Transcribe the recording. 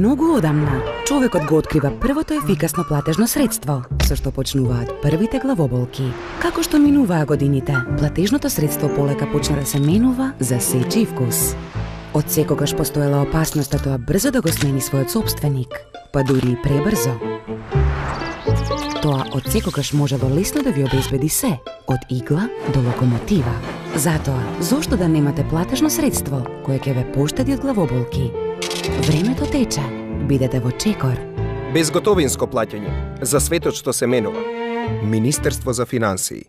Многу одамна, човекот го открива првото ефикасно платежно средство, со што почнуваат првите главоболки. Како што минуваа годините, платежното средство полека почна да се менува за сечи вкус. Од секогаш постоела опасноста тоа брзо да го смени својот собственик, па дури и пребрзо. Тоа од секогаш можело лесно да ви обезбеди се, од игла до локомотива. Затоа, зошто да немате платежно средство кое ќе ве поштеди од главоболки? Времето тече. Бидете во чекор. Безготовинско плаќање за светот што се менува. Министерство за финансии.